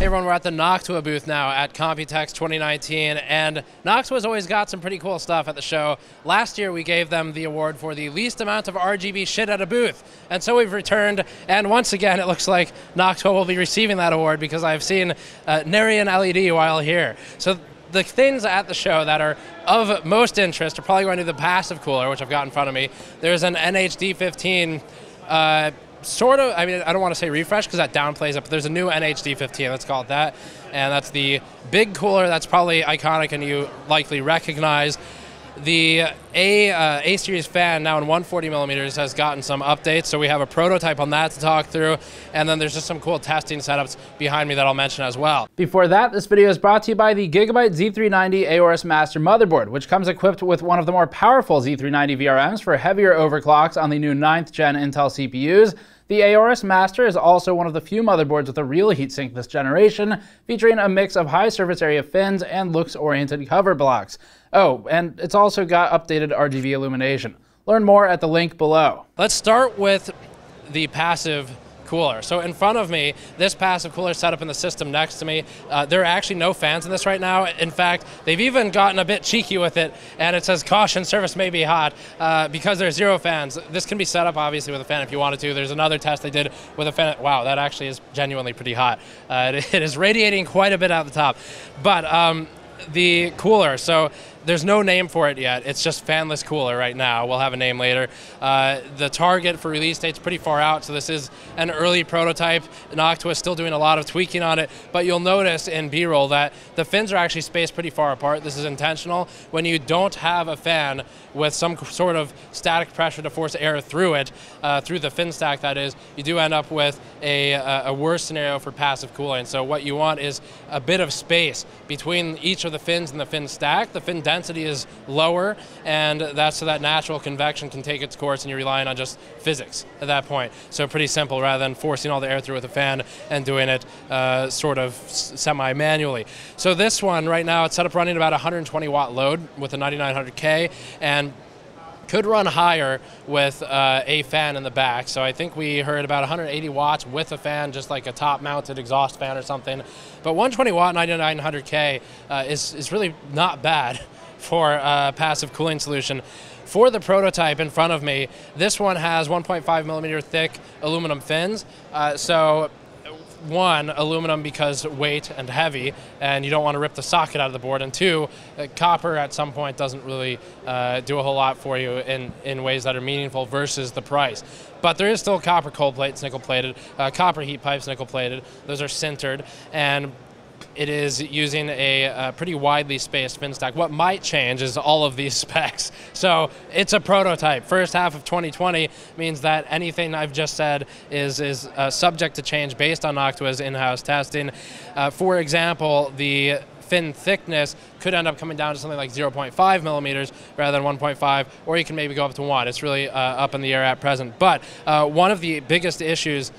Hey everyone, we're at the Noctua booth now at Computex 2019, and Noctua's always got some pretty cool stuff at the show. Last year we gave them the award for the least amount of RGB shit at a booth, and so we've returned, and once again it looks like Noctua will be receiving that award because I've seen uh, Narion LED while here. So the things at the show that are of most interest are probably going to be the passive cooler, which I've got in front of me. There's an NHD15 uh, sort of, I mean, I don't want to say refresh because that downplays it, but there's a new NHD15, let's call it that. And that's the big cooler that's probably iconic and you likely recognize. The A, uh, A series fan now in 140 millimeters has gotten some updates, so we have a prototype on that to talk through, and then there's just some cool testing setups behind me that I'll mention as well. Before that, this video is brought to you by the Gigabyte Z390 Aorus Master motherboard, which comes equipped with one of the more powerful Z390 VRMs for heavier overclocks on the new 9th gen Intel CPUs. The Aorus Master is also one of the few motherboards with a real heatsink this generation, featuring a mix of high surface area fins and looks-oriented cover blocks. Oh, and it's also got updated RGB illumination. Learn more at the link below. Let's start with the passive cooler. So in front of me, this passive cooler set up in the system next to me, uh, there are actually no fans in this right now. In fact, they've even gotten a bit cheeky with it, and it says caution, service may be hot, uh, because there's zero fans. This can be set up obviously with a fan if you wanted to. There's another test they did with a fan. Wow, that actually is genuinely pretty hot. Uh, it, it is radiating quite a bit out the top. But um, the cooler, so there's no name for it yet. It's just fanless cooler right now. We'll have a name later. Uh, the target for release date's pretty far out, so this is an early prototype. Noctua is still doing a lot of tweaking on it, but you'll notice in B-roll that the fins are actually spaced pretty far apart. This is intentional. When you don't have a fan with some sort of static pressure to force air through it, uh, through the fin stack that is, you do end up with a, a worse scenario for passive cooling. So what you want is a bit of space between each of the fins and the fin stack. The fin density is lower, and that's so that natural convection can take its course, and you're relying on just physics at that point. So pretty simple, rather than forcing all the air through with a fan and doing it uh, sort of semi-manually. So this one right now, it's set up running about 120 watt load with a 9900K, and could run higher with uh, a fan in the back. So I think we heard about 180 watts with a fan, just like a top mounted exhaust fan or something. But 120 watt 9900K uh, is, is really not bad for a passive cooling solution. For the prototype in front of me, this one has 1.5 millimeter thick aluminum fins. Uh, so one, aluminum because weight and heavy, and you don't want to rip the socket out of the board, and two, uh, copper at some point doesn't really uh, do a whole lot for you in, in ways that are meaningful versus the price. But there is still copper cold plates, nickel plated, uh, copper heat pipes, nickel plated. Those are sintered, and it is using a, a, pretty widely spaced fin stack. What might change is all of these specs. So it's a prototype. First half of 2020 means that anything I've just said is, is uh, subject to change based on Noctua's in-house testing. Uh, for example, the fin thickness could end up coming down to something like 0.5 millimeters rather than 1.5, or you can maybe go up to 1. It's really uh, up in the air at present. But uh, one of the biggest issues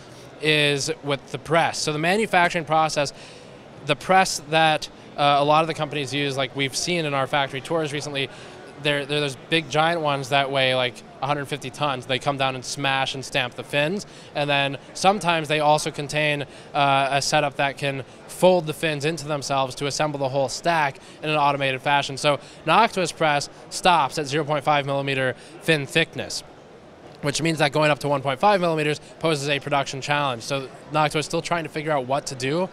is with the press. So the manufacturing process the press that uh, a lot of the companies use, like we've seen in our factory tours recently, they're those big giant ones that weigh like 150 tons. They come down and smash and stamp the fins. And then sometimes they also contain uh, a setup that can fold the fins into themselves to assemble the whole stack in an automated fashion. So Noctua's press stops at 0.5 millimeter fin thickness which means that going up to 1.5 millimeters poses a production challenge. So Noctua is still trying to figure out what to do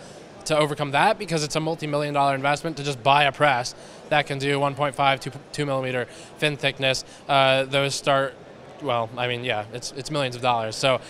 to overcome that because it's a multi-million dollar investment to just buy a press that can do 1.5 to 2 millimeter fin thickness. Uh, those start, well, I mean, yeah, it's, it's millions of dollars. So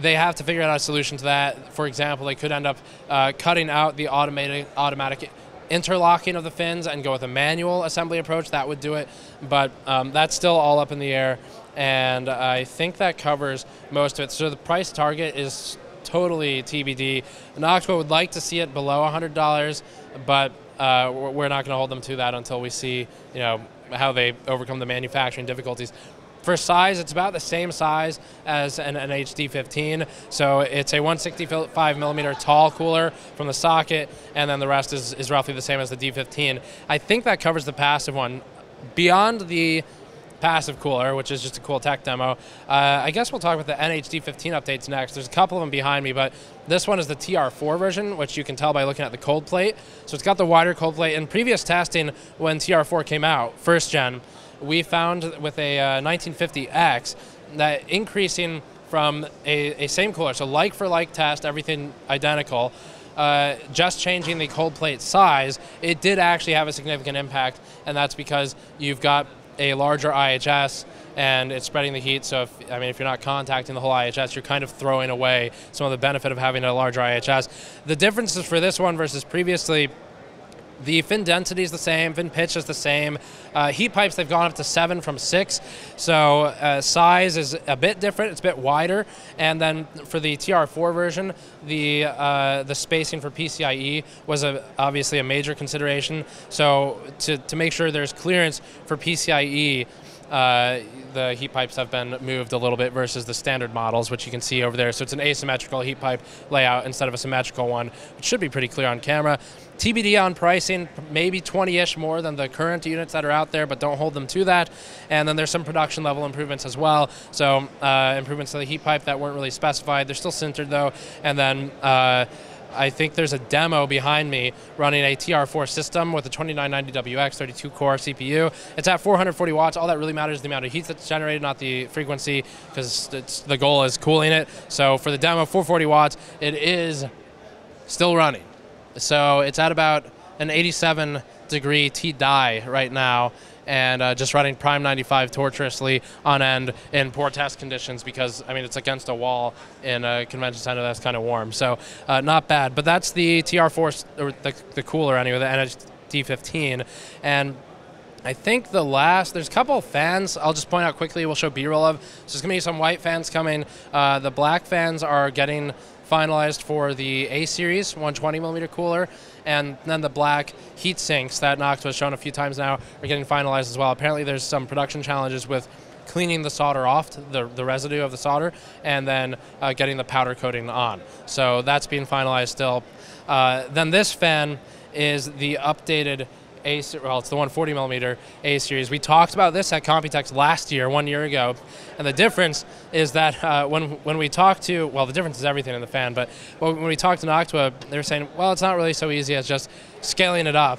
they have to figure out a solution to that. For example, they could end up uh, cutting out the automated, automatic interlocking of the fins and go with a manual assembly approach. That would do it, but um, that's still all up in the air. And I think that covers most of it. So the price target is totally TBD. Noctua would like to see it below $100, but uh, we're not going to hold them to that until we see, you know, how they overcome the manufacturing difficulties. For size, it's about the same size as an, an HD15. So it's a 165 millimeter tall cooler from the socket, and then the rest is, is roughly the same as the D15. I think that covers the passive one. Beyond the passive cooler, which is just a cool tech demo. Uh, I guess we'll talk about the NHD15 updates next. There's a couple of them behind me, but this one is the TR4 version, which you can tell by looking at the cold plate. So it's got the wider cold plate. In previous testing, when TR4 came out, first gen, we found with a uh, 1950X that increasing from a, a same cooler, so like for like test, everything identical, uh, just changing the cold plate size, it did actually have a significant impact, and that's because you've got a larger IHS and it's spreading the heat. So, if, I mean, if you're not contacting the whole IHS, you're kind of throwing away some of the benefit of having a larger IHS. The differences for this one versus previously the fin density is the same, fin pitch is the same. Uh, heat pipes, they've gone up to seven from six. So uh, size is a bit different, it's a bit wider. And then for the TR4 version, the, uh, the spacing for PCIe was a, obviously a major consideration. So to, to make sure there's clearance for PCIe, uh, the heat pipes have been moved a little bit versus the standard models, which you can see over there. So it's an asymmetrical heat pipe layout instead of a symmetrical one, which should be pretty clear on camera. TBD on pricing, maybe 20-ish more than the current units that are out there, but don't hold them to that. And then there's some production level improvements as well. So uh, improvements to the heat pipe that weren't really specified. They're still sintered though. And then uh, I think there's a demo behind me running a TR4 system with a 2990WX 32 core CPU. It's at 440 watts. All that really matters is the amount of heat that's generated, not the frequency, because the goal is cooling it. So for the demo, 440 watts, it is still running. So it's at about an 87 degree T die right now and uh, just running Prime 95 torturously on end in poor test conditions because, I mean, it's against a wall in a convention center that's kind of warm. So uh, not bad. But that's the TR4, or the, the cooler anyway, the NHD15. And I think the last, there's a couple fans I'll just point out quickly, we'll show B-roll of. So there's going to be some white fans coming. Uh, the black fans are getting finalized for the A series 120 millimeter cooler, and then the black heat sinks that Noctua has shown a few times now are getting finalized as well. Apparently, there's some production challenges with cleaning the solder off, the, the residue of the solder, and then uh, getting the powder coating on. So that's being finalized still. Uh, then this fan is the updated a, well, it's the 140 millimeter A series. We talked about this at Computex last year, one year ago, and the difference is that uh, when when we talked to, well, the difference is everything in the fan, but when we talked to Noctua, they were saying, well, it's not really so easy as just scaling it up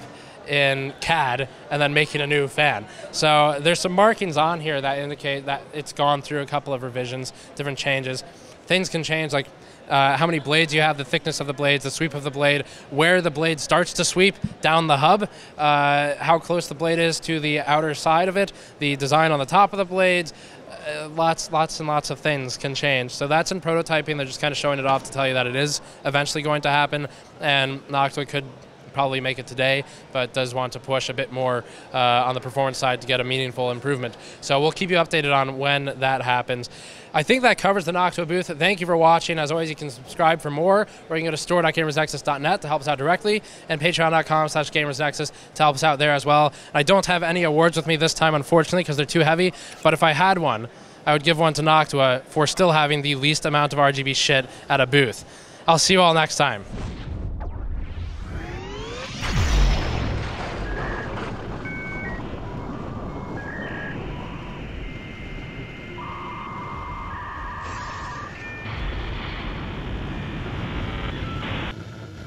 in CAD and then making a new fan. So there's some markings on here that indicate that it's gone through a couple of revisions, different changes. Things can change, like uh, how many blades you have, the thickness of the blades, the sweep of the blade, where the blade starts to sweep down the hub, uh, how close the blade is to the outer side of it, the design on the top of the blades, uh, lots, lots and lots of things can change. So that's in prototyping. They're just kind of showing it off to tell you that it is eventually going to happen, and Noctua could probably make it today, but does want to push a bit more uh, on the performance side to get a meaningful improvement. So we'll keep you updated on when that happens. I think that covers the Noctua booth. Thank you for watching. As always, you can subscribe for more, or you can go to store.gamersnexus.net to help us out directly, and patreon.com slash gamersnexus to help us out there as well. I don't have any awards with me this time, unfortunately, because they're too heavy, but if I had one, I would give one to Noctua for still having the least amount of RGB shit at a booth. I'll see you all next time.